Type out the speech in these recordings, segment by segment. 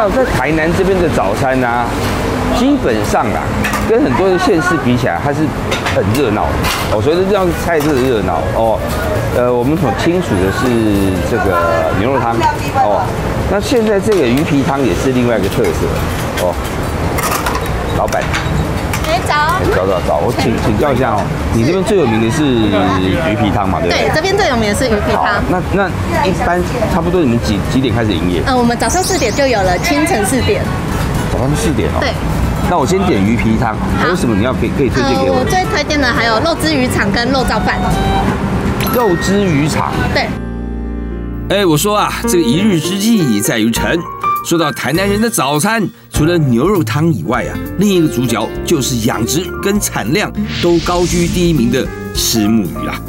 道在台南这边的早餐呢、基本上啊，跟很多的县市比起来，它是很热闹的哦。所以这样菜是热闹哦。呃，我们所清楚的是这个牛肉汤哦。那现在这个鱼皮汤也是另外一个特色哦。老板，早。早早早，我请请教一下哦，你这边最有名的是鱼皮汤嘛？对不对？对，这边最有名的是鱼皮好汤。，那那一般差不多你们几几点开始营业？嗯，我们早上四点就有了，清晨四点。早上四点哦。对。那我先点鱼皮汤，还有什么你要可以可以推荐呃，给我？我最推荐的还有肉汁鱼肠跟肉燥饭。肉汁鱼肠。对，哎，我说啊，这个一日之计在于晨。说到台南人的早餐，除了牛肉汤以外啊，另一个主角就是养殖跟产量都高居第一名的石目鱼啦。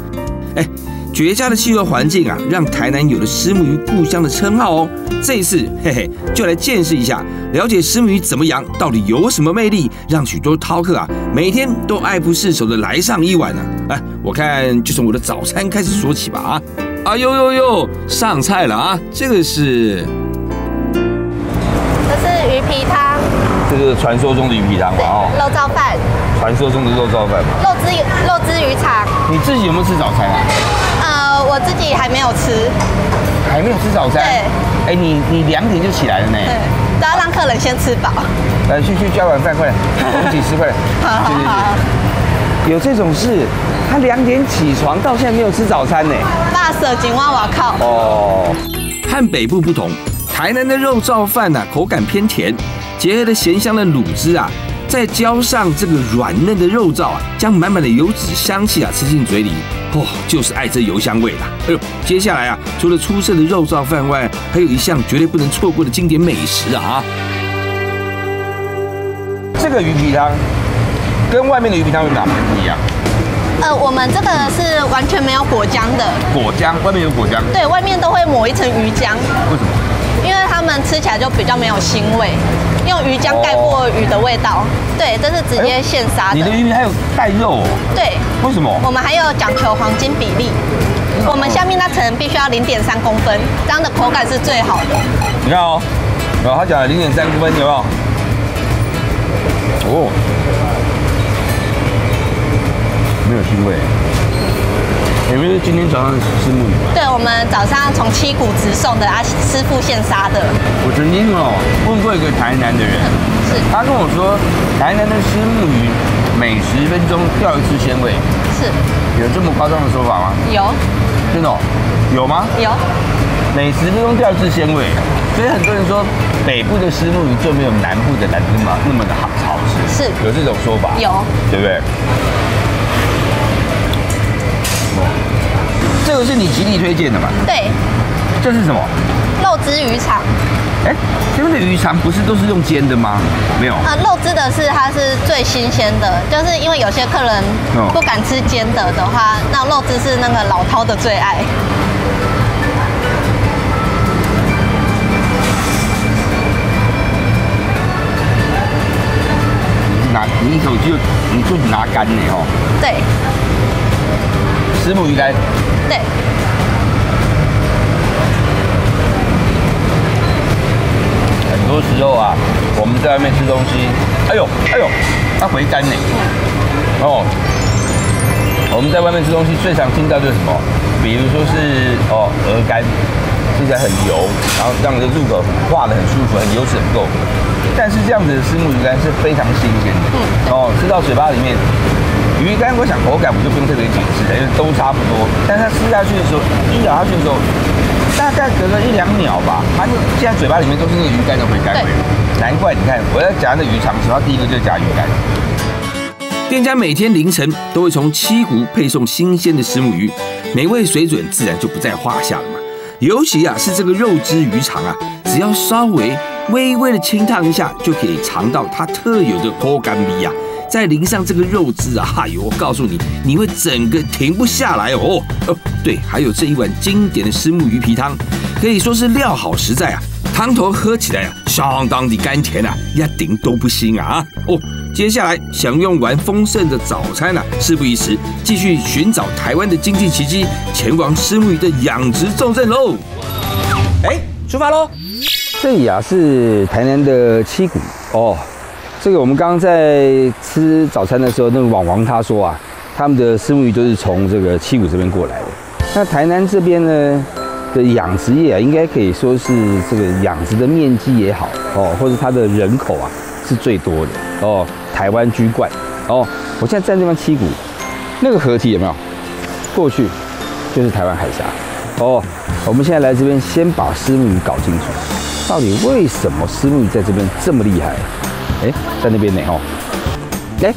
哎，绝佳的气候环境啊，让台南有了石目鱼故乡的称号哦。这一次，嘿嘿，就来见识一下，了解石目鱼怎么养，到底有什么魅力，让许多饕客啊每天都爱不释手的来上一碗呢、啊。哎，我看就从我的早餐开始说起吧啊。哎呦呦呦，上菜了啊！这个是是鱼皮汤，这是传说中的鱼皮汤嘛哦，肉燥饭，传说中的肉燥饭嘛。肉汁肉汁鱼肠。你自己有没有吃早餐啊？呃，我自己还没有吃，还没有吃早餐。对。哎，你你两点就起来了呢？对，都要让客人先吃饱。来去去加碗饭，快点，我们一起吃，快点。好好有这种事，他两点起床到现在没有吃早餐呢。辣色金蛙瓦靠。哦，和北部不同，台南的肉燥饭啊，口感偏甜，结合了咸香的卤汁啊，再浇上这个软嫩的肉燥啊，将满满的油脂香气啊吃进嘴里，哦，就是爱这油香味啦。哎呦，接下来啊，除了出色的肉燥饭外，还有一项绝对不能错过的经典美食啊！这个鱼皮汤跟外面的鱼皮汤有哪边不一样？呃，我们这个是完全没有果浆的，果浆，外面有果浆，对外面都会抹一层鱼浆，为什么？因为它们吃起来就比较没有腥味，用鱼浆盖过鱼的味道。对，这是直接现杀的你的。鱼皮还有带肉、哦，对，为什么？我们还有讲求黄金比例，我们下面那层必须要零点三公分，这样的口感是最好的。你看哦，然后他讲零点三公分，有没有？哦，没有腥味。有没有今天早上吃木鱼？对，我们早上从七股直送的，啊，师傅现杀的。我曾经哦问过一个台南的人，是他跟我说，台南的虱目鱼每十分钟掉一次鲜味，是，有这么夸张的说法吗？有真的、哦？有吗？有，每十分钟掉一次鲜味，所以很多人说北部的虱目鱼就没有南部的来的那么那么的好好吃，是有这种说法，有，对不对？这个是你极力推荐的嘛？对，这是什么？肉汁鱼肠。哎，这边的鱼肠不是都是用煎的吗？没有，呃，肉汁的是它是最新鲜的，就是因为有些客人哦不敢吃煎的的话，那肉汁是那个老饕的最爱。你拿你一口就你就拿干的哦，对石母鱼干。对，很多时候啊，我们在外面吃东西，哎呦哎呦，它回甘呢。哦，我们在外面吃东西最常听到就是什么？比如说是哦鹅肝，吃起来很油，然后让这入口化的很舒服，很油脂很够。但是这样子的虱目鱼干是非常新鲜的，哦，吃到嘴巴里面，鱼干我想口感我就不用特别解释了，因为都差不多。但是它吃下去的时候，一咬下去的时候，大概隔了一两秒吧，它就现在嘴巴里面都是那个鱼干的回甘味。难怪你看我在夹那鱼肠的时候，它第一个就是夹鱼干。店家每天凌晨都会从七湖配送新鲜的石母鱼，美味水准自然就不在话下了嘛。尤其啊是这个肉汁鱼肠啊，只要稍微微微的清烫一下，就可以尝到它特有的口感味啊。再淋上这个肉汁啊，哈哟，我告诉你，你会整个停不下来哦。哦，对，还有这一碗经典的虱目鱼皮汤，可以说是料好实在啊，汤头喝起来啊，相当的甘甜啊，一点都不腥啊。哦，接下来享用完丰盛的早餐啊，事不宜迟，继续寻找台湾的经济奇迹，前往虱目鱼的养殖重镇喽。哎，出发喽！这里啊是台南的七股哦。这个我们刚刚在吃早餐的时候，那个网王他说啊，他们的丝木鱼都是从这个七股这边过来的。那台南这边呢的养殖业啊，应该可以说是这个养殖的面积也好哦，或者它的人口啊是最多的哦。台湾居冠哦。我现在站这边七股，那个河体有没有？过去就是台湾海峡哦。我们现在来这边，先把丝木鱼搞清楚，到底为什么丝木鱼在这边这么厉害？哎，在那边呢哦。哎，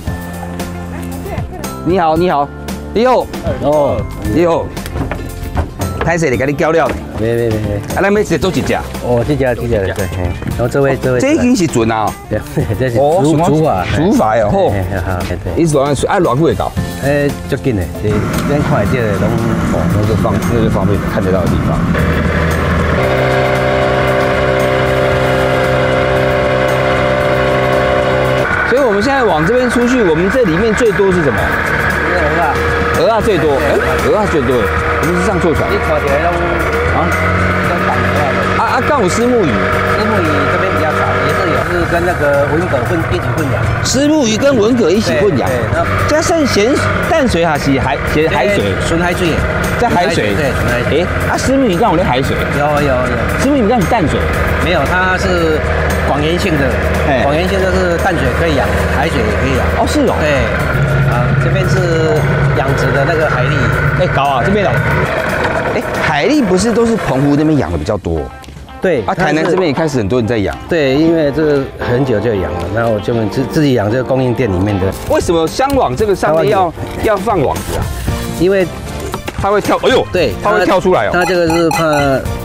你好，你好，你好，哦，你好。拍摄你给你交料呢？没没没没。啊，咱每次做几只？哦，这家这家对。然后这位这位。这已经是准啊。对，这是煮煮法。煮法哟，好。一直乱水，爱乱会到。哎，足紧的，这咱看这个拢哦，那个方那个方便看得到的地方。们现在往这边出去，我们这里面最多是什么？鹅啊，鹅啊最多，哎，鹅啊最多。我们是上错船。你看起来拢啊，都港的。啊啊，刚有丝木鱼。丝木鱼这边比较少，也是有，是跟那个文蛤混一起混养。丝木鱼跟文蛤一起混养。对，那加上咸淡水还是海咸海水？纯海水。在海水。对，纯海水。哎，啊，丝木鱼刚好在海水。有有有。丝木鱼刚是淡水。没有，它是广源性的。哎，广源性就是淡水可以养，海水也可以养。哦，是哦。对。啊这边是养殖的那个海蛎，哎，高啊，这边的，哎，海蛎不是都是澎湖那边养的比较多？对，啊，台南这边也开始很多人在养。对，因为这很久就养了，然后就自自己养这个供应店里面的。为什么香网这个上面要要放网子啊？因为它会跳，哎呦，对，它会跳出来哦。它这个是怕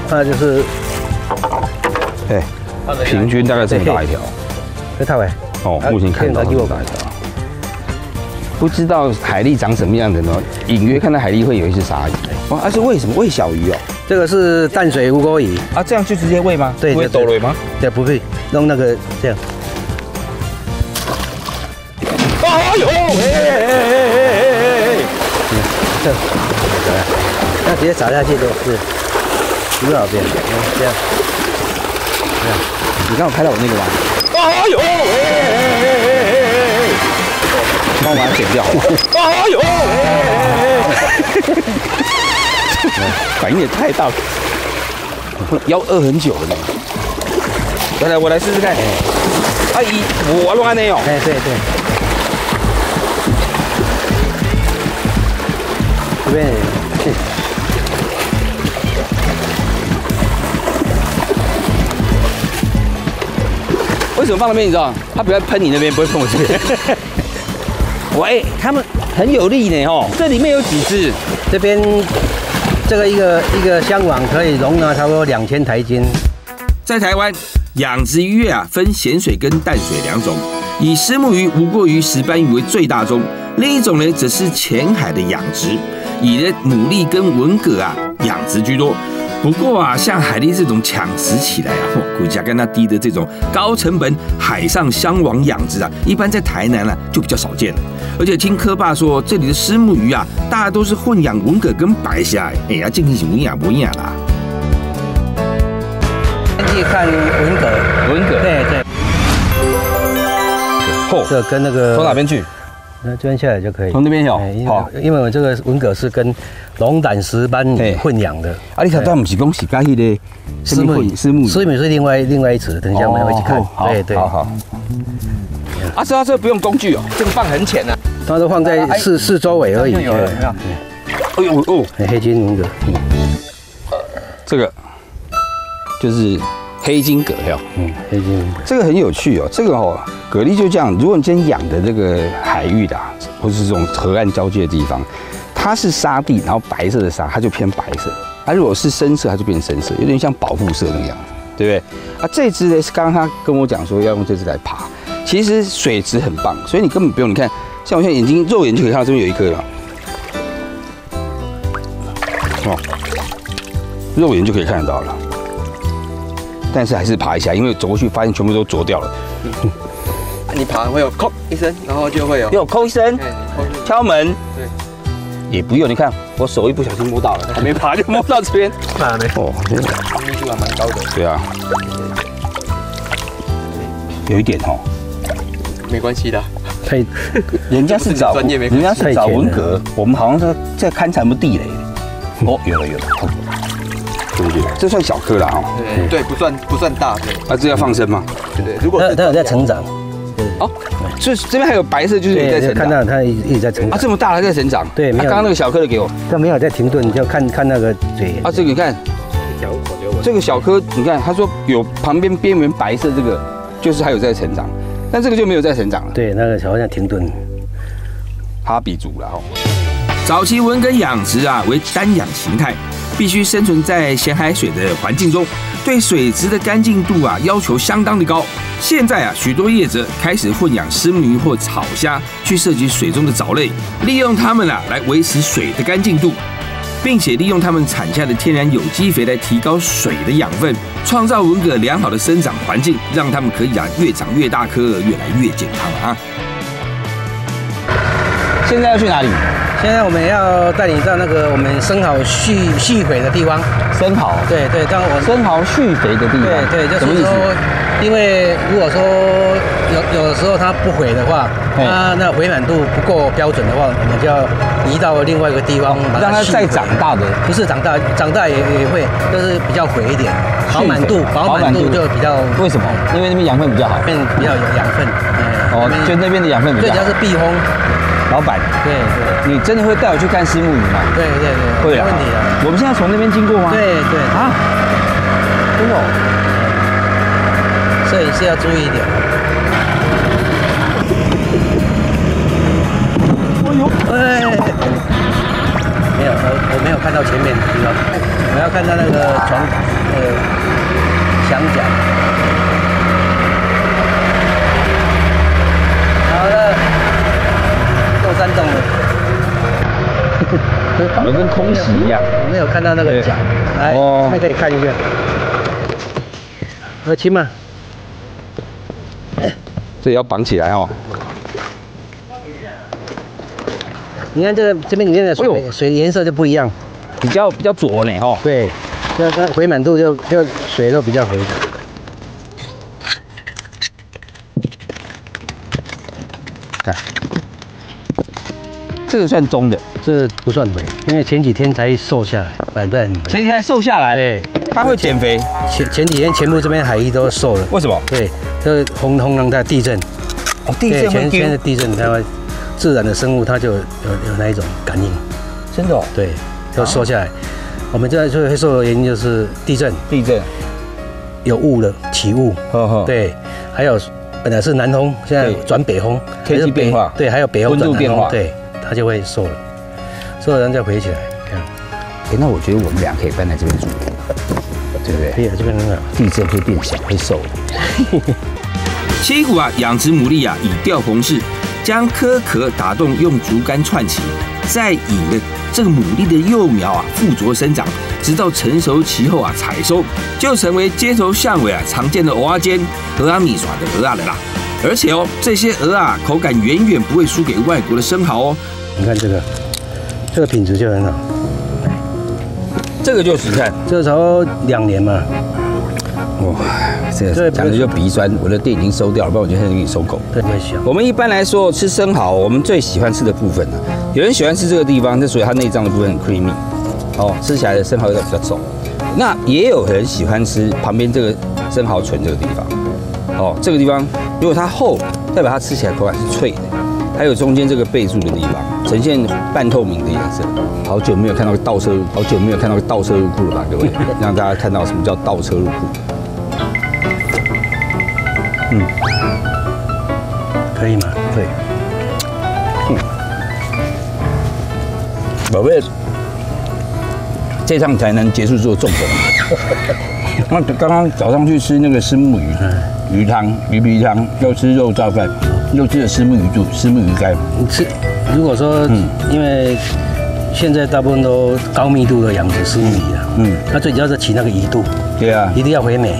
怕就是，对，平均大概这么大一条。这太伟，哦，目前看到这么大一条。不知道海蛎长什么样子呢？隐约看到海蛎会有一些鲨鱼。哦，而是喂什么？喂小鱼哦。这个是淡水乌龟鱼啊，这样就直接喂吗？对，不会抖了吗？对，不会，弄那个这样。哎呦！哎哎哎哎哎哎哎！这，那直接撒下去都是多少遍？这样，这样。你刚好拍到我那个吗？哎呦！哎哎哎哎哎！帮我把它剪掉。哎呦！反应也太大了，要饿很久了呢。来来，我来试试看。阿姨，我乱的哦。哎，对对。这边。什么放那边？你知道？它不要喷你那边，不会喷我这边。喂，他们很有力呢哦。这里面有几只？这边这个一个一个箱网可以容纳差不多两千台斤。在台湾养殖渔业啊，分咸水跟淡水两种，以石目鱼、无过鱼、石斑鱼为最大宗，另一种呢则是浅海的养殖，以的牡蛎跟文蛤啊养殖居多。不过啊，像海蛎这种抢食起来啊，股价跟它低的这种高成本海上箱网养殖啊，一般在台南呢就比较少见了。而且听科爸说，这里的石目鱼啊，大家都是混养文蛤跟白虾，哎呀，进行什么养不养啦？先去看文蛤，文蛤，对对。嚯，这跟那个从哪边去？那这边下来就可以。从那边有，好，因为我这个文蛤是跟龙胆石斑混养的。啊，你看它不是讲是加迄个私募，私募，私募是另外另外一只，等一下我们会去看。对对，好好。啊，这这不用工具哦，这个放很浅啊，它都放在四四周围而已。有有哎呦哦，黑金文蛤，这个就是黑金蛤哟。嗯，黑金这个很有趣哦，这个哦。蛤蜊就这样，如果你今天养的这个海域的，或者是这种河岸交界的地方，它是沙地，然后白色的沙，它就偏白色；它如果是深色，它就变深色，有点像保护色那个样子，对不对？啊，这只呢是刚刚他跟我讲说要用这只来爬，其实水质很棒，所以你根本不用你看，像我现在眼睛肉眼就可以看到这边有一颗了，哦，肉眼就可以看得到了，但是还是爬一下，因为走过去发现全部都啄掉了。你爬会有叩一声，然后就会有有叩一声，敲门，对，也不用。你看我手一不小心摸到了，还没爬就摸到这边，爬没？哦，这个密度还蛮高的。对啊，有一点哦，没关系的。太 人家是找人家是找文革，我们好像是在勘察什么地雷。哦，有了有了，这算小颗了哦。对对，不算不算大，对啊，这要放生吗？对对。如果是它它有在成长，哦，所以这边还有白色，就是你在，成长。看到它一一直在成长啊，长。这么大还在成长。对没有啊刚刚那个小颗的给我。它没有在停顿，你就看看那个嘴。啊，这个你看，这个小颗，你看他说有旁边边缘白色，这个就是还有在成长，但这个就没有在成长了。对，那个好像停顿。哈比族了哦。早期文蛤养殖啊为单养形态，必须生存在咸海水的环境中，对水质的干净度啊要求相当的高。现在啊，许多业者开始混养石目鱼或草虾，去涉及水中的藻类，利用它们啊来维持水的干净度，并且利用它们产下的天然有机肥来提高水的养分，创造文蛤良好的生长环境，让它们可以啊越长越大颗，越来越健康啊。现在要去哪里？现在我们要带你到那个我们生蚝蓄蓄肥的地方。生蚝。对对，但我生蚝蓄肥的地方。对对，就？是说，因为如果说有有的时候它不肥的话，它那回满度不够标准的话，我们就要移到另外一个地方，把让它再长大的。不是长大，长大也也会，就是比较肥一点，饱满度饱满度就比较为什么？因为那边养分比较好。变比较有养分。哎哦，就那边的养分比较。对主要。是避风。老板，对对你真的会带我去看虱目鱼吗？对对对，会啊。没问题的。我们现在从那边经过吗？对对啊，真的哦。摄影师要注意一点。哎，没有，我我没有看到前面的地方，我要看到那个床，那个墙角。好了，又山洞了。搞得跟空袭一样。我没有看到那个脚，来，哦还可以看一下。和亲嘛，这也要绑起来哦。你看这个这边里面的水、哎水颜色就不一样，比较比较浊呢哦。对，这个回满度就就水都比较回。看，这个算中的，这不算肥，因为前几天才瘦下来，反正前几天还瘦下来，对，它会减肥，前前几天全部这边海域都瘦了。为什么？对，这个红红能在地震，哦，地对震会前天的，地震，它会自然的生物它就有有有那一种感应，真的哦。对，就瘦下来。我们这最会瘦的原因就是地震。地震，有雾了，起雾，呵呵，对，还有本来是南风，现在对。转北风，天气变化。对，还有北风转南风对，它就会瘦了，瘦了人再回起来，这样哎，那我觉得我们俩可以搬来这边住，对不对？可以啊，这边很好。地震会变小，会瘦。七股啊，养殖牡蛎啊，以吊棚式将壳壳打洞，用竹竿串起，再引的这个牡蛎的幼苗啊附着生长，直到成熟期后啊采收，就成为街头巷尾啊常见的蚵仔煎、蚵仔米耍的蚵仔了啦。而且哦，这些鹅啊口感远远不会输给外国的生蚝哦。你看这个，这个品质就很好，这个就是你看，这个差不多两年嘛，哇，这个讲的就鼻酸，我的店已经收掉了，不然我就现在给你收购。这不会小。我们一般来说吃生蚝，我们最喜欢吃的部分呢，有人喜欢吃这个地方，那所以它内脏的部分很 creamy，哦，吃起来的生蚝味道比较重。那也有人喜欢吃旁边这个生蚝唇这个地方，哦，这个地方如果它厚，代表它吃起来口感是脆的。还有中间这个备注的地方，呈现半透明的颜色。好久没有看到倒车入，好久没有看到倒车入库了吧，各位，让大家看到什么叫倒车入库。嗯可以吗？对。宝贝，这趟才能结束做重本。那刚刚早上去吃那个虱目鱼鱼汤、鱼皮汤，又吃肉燥饭，又吃了虱目鱼肚、虱目鱼干。你吃，如果说，嗯因为现在大部分都高密度的养殖私米了，嗯，它最主要是起那个鱼肚，对啊，一定要回美。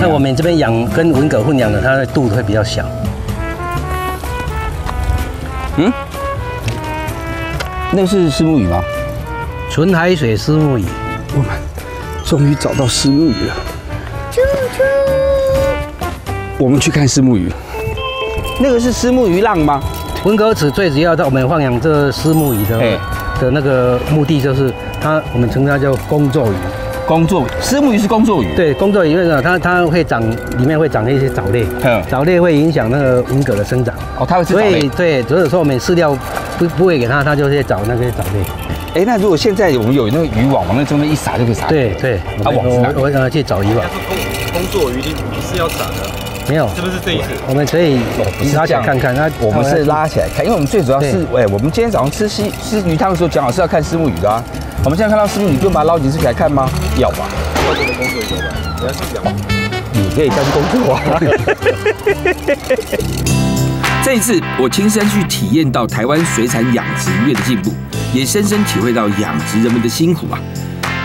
那我们这边养跟文蛤混养的，它的肚会比较小。嗯那是虱目鱼吗？纯海水丝木鱼，我们终于找到虱目鱼了。我们去看丝木鱼，那个是丝木鱼浪吗？文革池最主要在我们放养这丝木鱼的的那个目的就是它，我们称它叫工作鱼。工作丝木鱼是工作鱼，对，工作鱼为什么它它会长里面会长一些藻类嗯，藻类会影响那个文蛤的生长，哦，它会吃藻所以类。对，所以说我们饲料不不会给它，它就会找那些藻类。哎，那如果现在我们有那个渔网，往那中间一撒就可以撒。对对，啊网是哪里我我呃去找渔网，工作鱼你你是要撒的，没有，是不是这一次？我们可以拉起来看看，那我们是拉起来看，因为我们最主要是，对哎，我们今天早上吃西吃鱼汤的时候讲好是要看丝木鱼的啊。我们现在看到丝木鱼，就把它捞起吃起来看吗？要吧？外国的工作鱼有吧？人家是养你可以下去工作啊。这一次，我亲身去体验到台湾水产养殖业的进步，也深深体会到养殖人们的辛苦啊！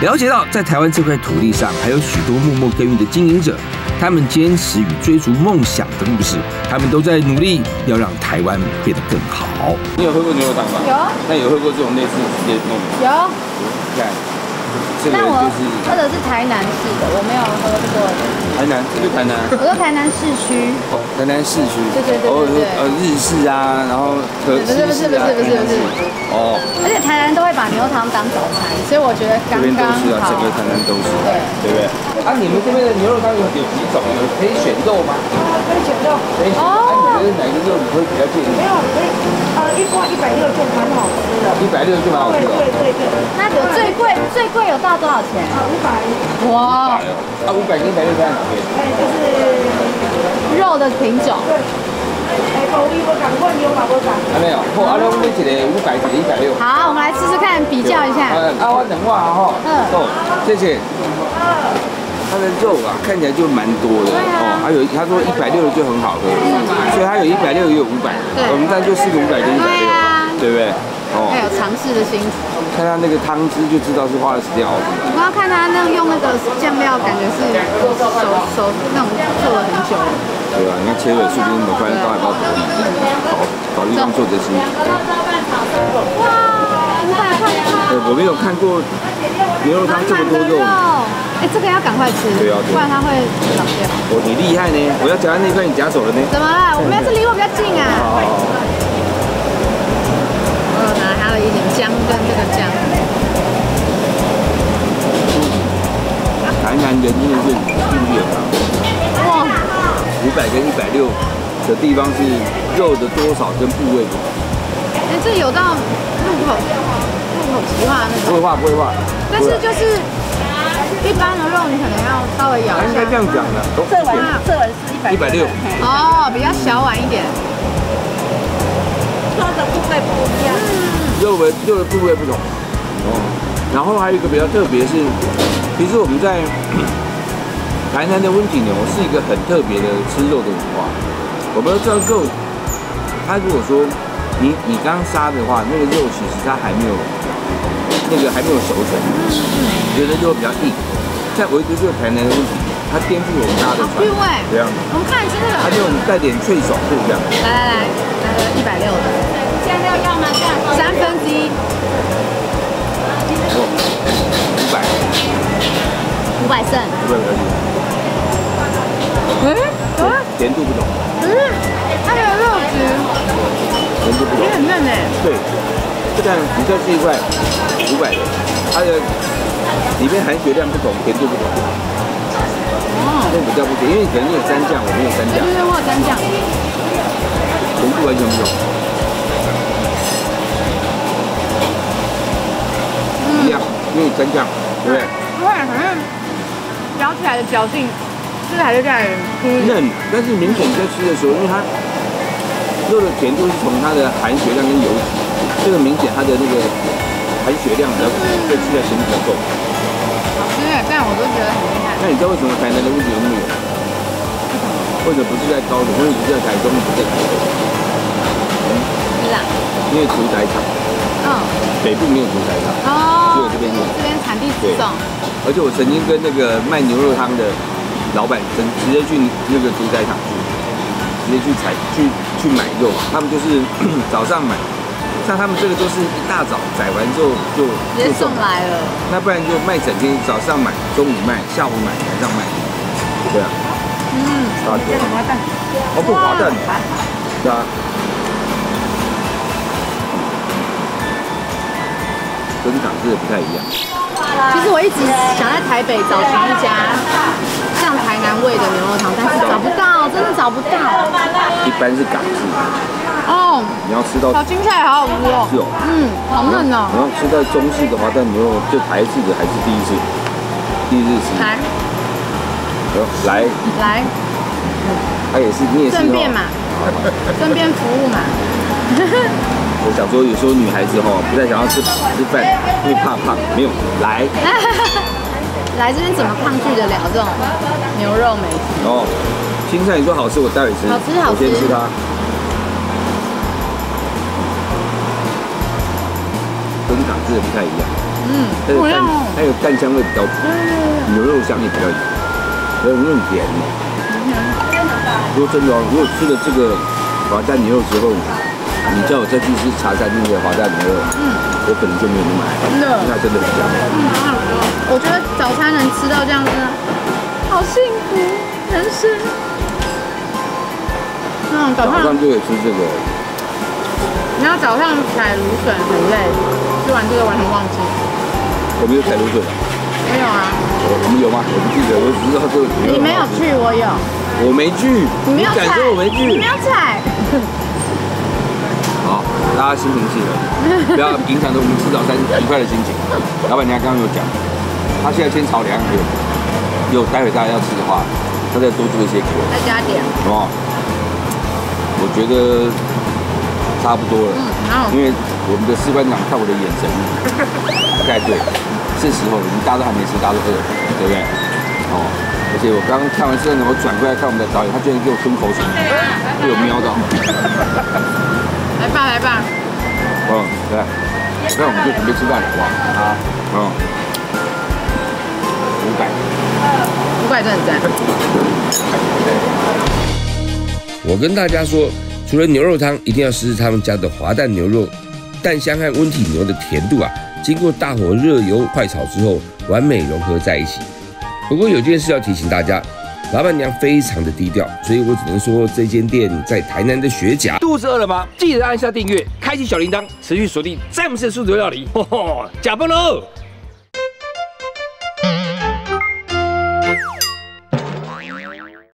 了解到在台湾这块土地上，还有许多默默耕耘的经营者，他们坚持与追逐梦想的故事，他们都在努力要让台湾变得更好。你有喝过牛肉汤吗？有那有喝过这种类似直接弄的？有，看，这个但我就是喝的是台南市的，我没有喝过台南，这是台南。我说台南市区，哦，台南市区，对对对呃日式啊，然后和不是不是不是不是不是，哦，而且台南都会把牛肉汤当早餐，所以我觉得这刚刚边都是啊，好整。个台南都是，对对不对？啊，你们这边的牛肉汤有有几种？有可以选肉吗？可以选肉，可以选。啊，你觉得哪个肉你会比较建议？没有可以，呃，一锅一百六就蛮好吃的。一百六就蛮好吃对的哦。对对对，那有最贵最贵有到多少钱？啊，五百，哇，啊，五百跟一百六在哪边？哎，就是，肉的品种，哎，无伊无讲，我牛嘛无讲。啊没有，好，啊，那我们一个五百，一个一百六。好，我们来试试看，比较一下。嗯，啊，我等会啊哈。嗯哦，谢谢。它的肉啊，看起来就蛮多的哦。还有他说一百六的就很好喝，所以它有一百六也有五百。对我们这样就四个五百跟一百六，对不对？哦还，有尝试的心，看它那个汤汁就知道是花了时间熬出来。我要看他那用那个酱料，感觉是手手那种做了很久。对吧？你看切尾速度那么快，刀海包多难，找找地方做这些。哇，五百块对，我没有看过牛肉汤这么多肉。哎，这个要赶快吃，对啊对不然它会老掉。哦，你厉害呢！我要夹在那块你夹走了呢。怎么了？我们要是离我比较近啊。哦，我有拿它的一点姜跟这个酱。台南人真的是地力很强。哇，五百跟一百六的地方是肉的多少跟部位不同，哎，这有到入口入口即化那种，不会化不会化。但是就是一般的肉，你可能要稍微咬一下他应该这。样讲的，都这碗这碗是一百一百六，哦，比较小碗一点。肉的部位不一样。肉的肉的部位不同。哦，然后还有一个比较特别是，其实我们在台南的温体牛是一个很特别的吃肉的文化。我们都知道肉，它如果说你你刚杀的话，那个肉其实它还没有那个还没有熟成，觉得就会比较硬。在唯独就是台南的问题，它颠覆了我们大家的传统韵味，这样，我们看吃这个，它这种带点脆爽度这样。来来来，来个一百六的，酱料要吗？三分之一，哦，五百，五百胜。嗯，啊，甜度不同，可是它的肉质。甜度不同。也。很嫩哎。对，这个你这是一块五百的，它的里面含血量不同，甜度不同，哦，那比较不甜，因为可能你有蘸酱，我没有蘸酱，对对我有蘸酱，甜度完全不同。一样，因为你蘸酱，对不对？对，反正咬起来的嚼劲，吃起来就让人嗯嫩，但是明显你在吃的时候，因为它肉的甜度是从它的含血量跟油脂，这个明显它的那个含血量比较在吃起来甜度比较够。好吃，但我都觉得很厉害。那你知道为什么台南的问题有那么远？或者不是在高雄，或者不是在台中，不是在台北？是啊，因为屠宰场，嗯，北部没有屠宰场，哦只有哦，这边有。这边产地直送，而且我曾经跟那个卖牛肉汤的老板直直接去那个屠宰场去，直接去采去去买肉，他们就是 早上买，像他们这个都是一大早宰完之后就直接就送来了。那不然就卖整天，早上买，中午卖，下午买，晚上卖，对啊。嗯，大条。哦，不划算。对啊。跟港式的不太一样。其实我一直想在台北找寻一家像台南味的牛肉汤，但是找不到，真的找不到。一般是港式，哦，你要吃到炒青菜好好吃哦。是哦嗯，好嫩哦你哦。要吃到中式的话，但牛肉，就台式的还是第一次，第一次吃。来呃来，来，它也是你也是顺便嘛哦。顺便服务嘛。我想说，有时候女孩子哈不太想要吃吃饭，因为怕胖，没有来 来这边怎么抗拒得了这种牛肉美食？哦。青菜你说好吃，我待会吃。好吃好吃我先吃它。跟港式的不太一样，嗯，它有蛋不一样哦，它有蛋香味比较足，牛肉香也比较有，有点甜呢。如果真的哦，如果吃了这个滑蛋牛肉之后，你叫我再去吃茶餐厅的滑蛋牛肉，嗯，我可能就没有那么爱，真的那真的很香。我觉得早餐能吃到这样真的好幸福，人生。嗯，早上就可以吃这个，你要早上采芦笋很累，吃完这个完全忘记。我没有采芦笋的，没有啊，我我们有吗？我不记得，我只知道这个。你没有去，我有。我没去，你没有采我没去你没？有采。好，大家心平气和，不要影响到我们吃早餐愉快的心情。老板娘刚刚有讲，她现在先炒两有，有待会大家要吃的话，她再多做一些给我，再加点。好？我觉得差不多了，因为我们的士官长看我的眼神 不太对，是时候了，你们大家都还没吃，大家都饿，对不对？哦，而且我刚刚看完之后呢，我转过来看我们的导演，他居然给我吞口水，被我瞄到。对，那我们就准备吃饭了，好不好？啊，嗯，五百。五百真赞。我跟大家说，除了牛肉汤，一定要试试他们家的滑蛋牛肉，蛋香和温体牛的甜度啊，经过大火热油快炒之后，完美融合在一起。不过有件事要提醒大家，老板娘非常的低调，所以我只能说这间店在台南的学甲。肚子饿了吗？记得按下订阅，开启小铃铛，持续锁定詹姆斯的数字料理。吼吼，假崩喽！